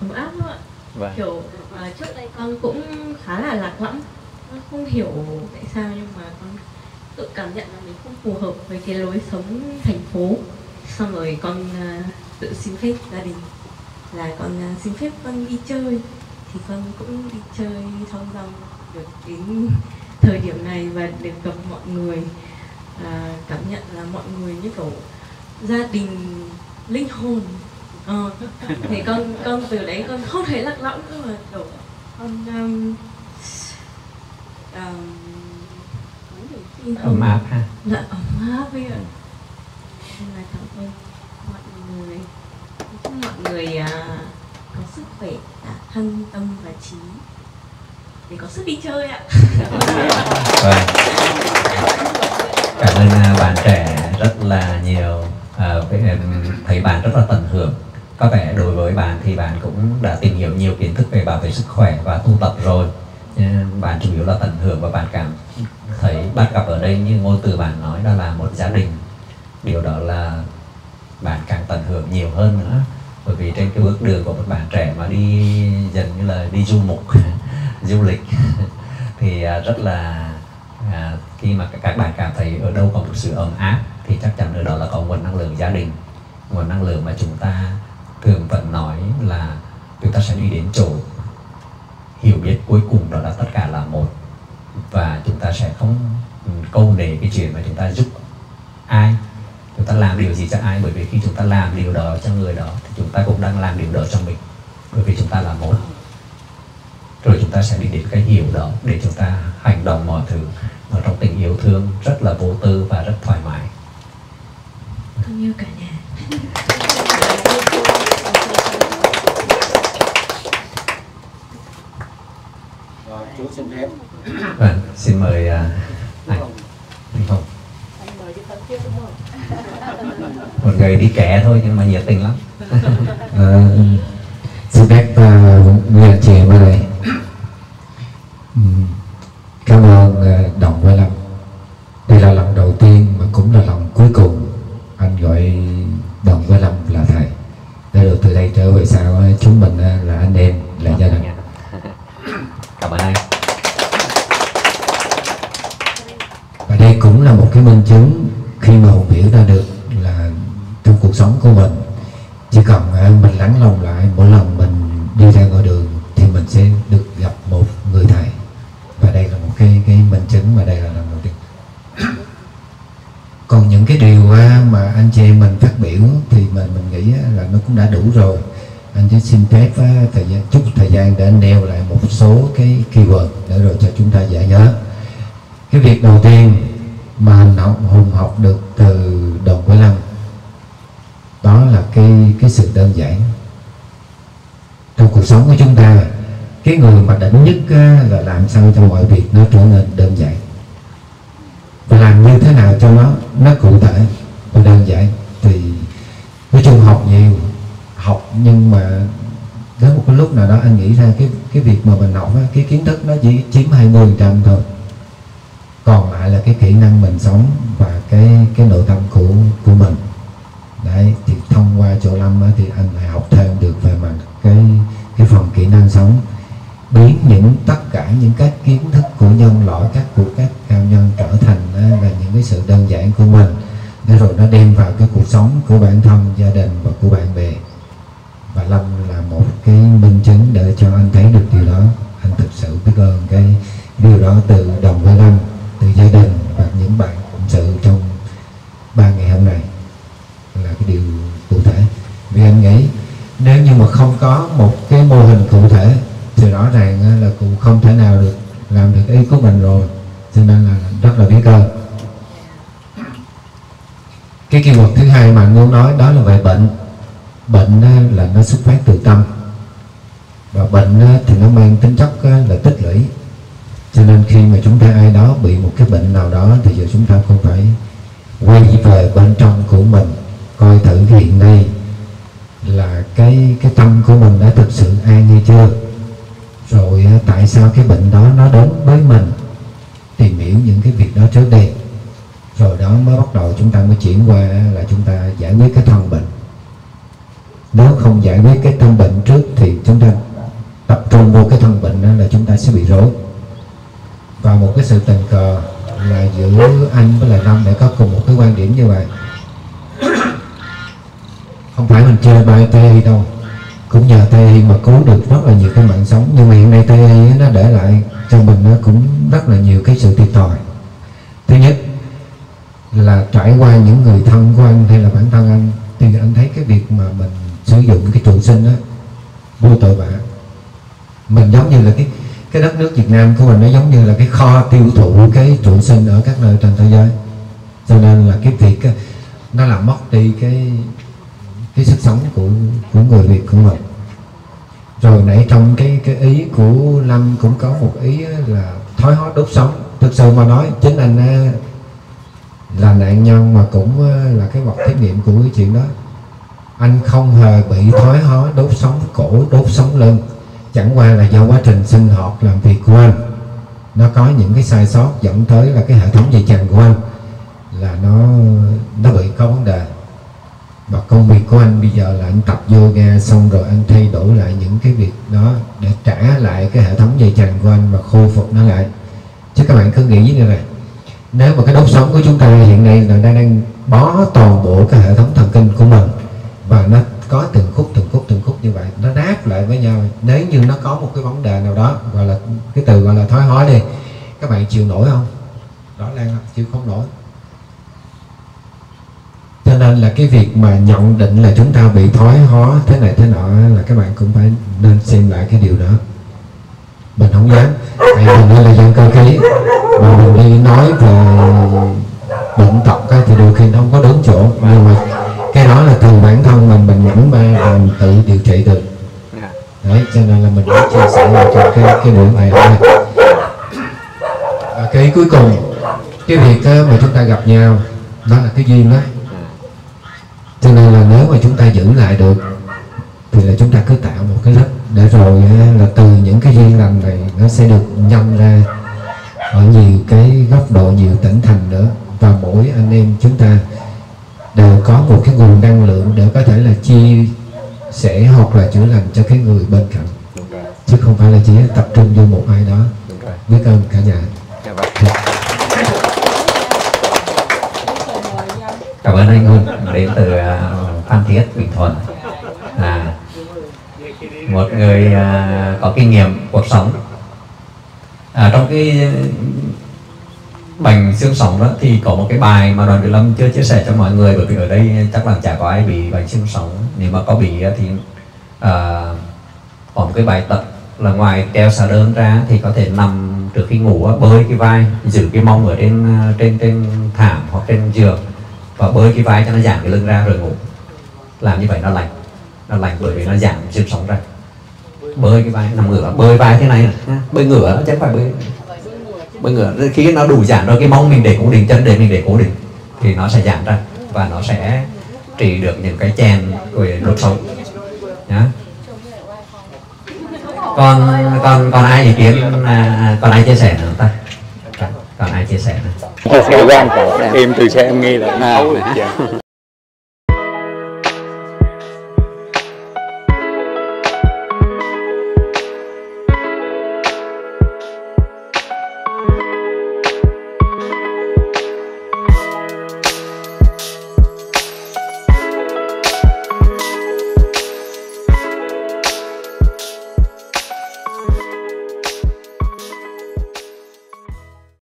Ấm áp lắm ạ Vâng. kiểu uh, trước đây con cũng khá là lạc lõng. Con không hiểu tại sao nhưng mà con tự cảm nhận là mình không phù hợp với cái lối sống thành phố. Xong rồi con uh, tự xin phép gia đình. Là con uh, xin phép con đi chơi. Thì con cũng đi chơi thong dong được đến thời điểm này và được gặp mọi người. À, cảm nhận là mọi người như kiểu gia đình linh hồn ờ, thì con con từ đấy con không thấy lạc lõng nữa mà kiểu con um, um, ấm áp ha dạ ấm áp với ạ là cảm ơn mọi người chúc mọi người à, có sức khỏe cả thân tâm và trí để có sức đi chơi ạ Vâng. Cảm ơn à, bạn trẻ rất là nhiều. À, thấy bạn rất là tận hưởng. Có vẻ đối với bạn thì bạn cũng đã tìm hiểu nhiều kiến thức về bảo vệ sức khỏe và tu tập rồi. Nhưng bạn chủ yếu là tận hưởng và bạn cảm thấy bắt gặp ở đây như ngôn từ bạn nói đó là một gia đình. Điều đó là bạn càng tận hưởng nhiều hơn nữa bởi vì trên cái bước đường của một bạn trẻ mà đi dần như là đi du mục du lịch thì à, rất là à, khi mà các bạn cảm thấy ở đâu có một sự ấm áp thì chắc chắn ở đó là có nguồn năng lượng gia đình nguồn năng lượng mà chúng ta thường vẫn nói là chúng ta sẽ đi đến chỗ hiểu biết cuối cùng đó là tất cả là một. Và chúng ta sẽ không câu nề cái chuyện mà chúng ta giúp ai, chúng ta làm điều gì cho ai. Bởi vì khi chúng ta làm điều đó cho người đó, thì chúng ta cũng đang làm điều đó cho mình. Bởi vì chúng ta là một. Rồi chúng ta sẽ đi đến cái hiểu đó để chúng ta hành động mọi thứ ở trong tình yêu thương rất là vô tư và rất thoải mái. Con yêu cả nhà Rồi, chú xin phép. vâng xin mời à, anh. Anh không một người đi kẻ thôi nhưng mà nhiệt tình lắm. Ờ, xin phép uh, người em ở đây. Ừm, cảm ơn anh chị em mình phát biểu thì mình mình nghĩ là nó cũng đã đủ rồi. Anh chỉ xin phép thời gian, chút thời gian để anh nêu lại một số cái keyword để rồi cho chúng ta dễ nhớ. Cái việc đầu tiên mà anh học hùng học được từ đồng quế lâm, đó là cái cái sự đơn giản. Trong cuộc sống của chúng ta, cái người mà đỉnh nhất là làm sao cho mọi việc nó trở nên đơn giản? Và làm như thế nào cho nó nó cụ thể? Và đơn giản thì nói chung học nhiều học nhưng mà đến một cái lúc nào đó anh nghĩ ra cái cái việc mà mình học á, cái kiến thức nó chỉ chiếm 20 trăm thôi. Còn lại là cái kỹ năng mình sống và cái cái nội tâm của của mình. Đấy thì thông qua chỗ lâm á, thì anh lại học thêm được về mặt cái cái phần kỹ năng sống. Biến những tất cả những các kiến thức của nhân loại các của các cao nhân trở thành á, là những cái sự đơn giản của mình để rồi nó đem vào cái cuộc sống của bản thân, gia đình và của bạn bè. Và lâm là một cái minh chứng để cho anh thấy được điều đó. Anh thực sự biết ơn cái điều đó từ đồng với lâm, từ gia đình và những bạn cộng sự trong ba ngày hôm nay là cái điều cụ thể. Vì anh nghĩ nếu như mà không có một cái mô hình cụ thể, thì rõ ràng là cũng không thể nào được làm được ý của mình rồi. Cho nên là rất là biết ơn cái keyword thứ hai mà anh nói, đó là về bệnh. Bệnh là nó xuất phát từ tâm. Và bệnh thì nó mang tính chất là tích lũy. Cho nên khi mà chúng ta ai đó bị một cái bệnh nào đó thì giờ chúng ta không phải quay về bên trong của mình, coi thử hiện nay là cái cái tâm của mình đã thực sự an hay chưa. Rồi tại sao cái bệnh đó nó đến với mình? Tìm hiểu những cái việc đó trước đây rồi đó, mới bắt đầu chúng ta mới chuyển qua là chúng ta giải quyết cái thân bệnh. Nếu không giải quyết cái thân bệnh trước thì chúng ta tập trung vô cái thân bệnh đó là chúng ta sẽ bị rối. Và một cái sự tình cờ là giữa anh với lại năm để có cùng một cái quan điểm như vậy. Không phải mình chơi bài tê đâu, cũng nhờ tê mà cứu được rất là nhiều cái mạng sống. Nhưng mà hiện nay tê nó để lại cho mình nó cũng rất là nhiều cái sự thiệt thòi. Thứ nhất là trải qua những người thân của anh hay là bản thân anh thì anh thấy cái việc mà mình sử dụng cái trụ sinh đó vô tội vạ. Mình giống như là cái cái đất nước Việt Nam của mình nó giống như là cái kho tiêu thụ cái trụ sinh ở các nơi trên thế giới. Cho nên là cái việc á, nó làm mất đi cái cái sức sống của của người Việt của mình. Rồi nãy trong cái cái ý của Lâm cũng có một ý là thói hóa đốt sống. Thực sự mà nói chính anh là nạn nhân mà cũng ờ, là cái vật thí nghiệm của cái chuyện đó. Anh không hề bị thoái hóa, đốt sống cổ, đốt sống lưng. Chẳng qua là do quá trình sinh hoạt, làm việc của anh. Nó có những cái sai sót dẫn tới là cái hệ thống dây chằng của anh, là nó nó bị có vấn đề. Và công việc của anh bây giờ là anh tập yoga xong rồi anh thay đổi lại những cái việc đó để trả lại cái hệ thống dây chằng của anh và khôi phục nó lại. Chứ các bạn cứ nghĩ như này nếu mà cái đốt sống của chúng ta hiện nay là đang đang bó toàn bộ cái hệ thống thần kinh của mình, và nó có từng khúc từng khúc từng khúc như vậy, nó đáp lại với nhau, nếu như nó có một cái vấn đề nào đó, gọi là cái từ gọi là thoái hóa đi, các bạn chịu nổi không? Rõ ràng là chịu không nổi. Cho nên là cái việc mà nhận định là chúng ta bị thoái hóa thế này, thế nọ là các bạn cũng phải nên xem lại cái điều đó mình không dám. Tại mình đi là dân cơ khí. Mà mình đi nói về bệnh tật cái thì đôi khi nó không có đúng chỗ. Nhưng mà cái đó là từ bản thân mình mình nhẫn ba và mình tự điều trị được. Đấy, cho nên là mình muốn chia sẻ vào trong cái cái buổi ngày hôm nay cái cuối cùng, cái việc mà chúng ta gặp nhau, đó là cái duyên đó. Cho nên là nếu mà chúng ta giữ lại được, thì là chúng ta cứ tạo một cái lớp để rồi là từ những cái duyên lành này nó sẽ được nhân ra ở nhiều cái góc độ nhiều tỉnh thành nữa. Và mỗi anh em chúng ta đều có một cái nguồn năng lượng để có thể là chia sẻ hoặc là chữa lành cho cái người bên cạnh. Chứ không phải là chỉ tập trung vô một ai đó. Biết ơn cả nhà. Cảm ơn anh Hùng đến từ à, Phan Thiết Bình Thuận một người à, có kinh nghiệm cuộc sống. À, trong cái bệnh xương sống đó thì có một cái bài mà đoàn Việt Lâm chưa chia sẻ cho mọi người bởi vì ở đây chắc là chả có ai bị bệnh xương sống. Nếu mà có bị thì à, có một cái bài tập là ngoài treo xà đơn ra thì có thể nằm trước khi ngủ bơi cái vai giữ cái mông ở trên à, trên trên thảm hoặc trên giường và bơi cái vai cho nó giảm cái lưng ra rồi ngủ. Làm như vậy nó lành nó lành bởi vì nó giảm xương sống ra bơi cái vai nằm ngửa bơi vai thế này nè ha. bơi ngửa chứ không phải bơi. Bơi ngửa khi nó đủ giãn rồi cái mông mình để cố định chân để mình để cố định thì nó sẽ giãn ra và nó sẽ trị được những cái chèn về đột sống nhá. Còn còn còn ai ý kiến à, còn ai chia sẻ nữa ta? Còn ai chia sẻ nữa? Em từ xa em nghe là à,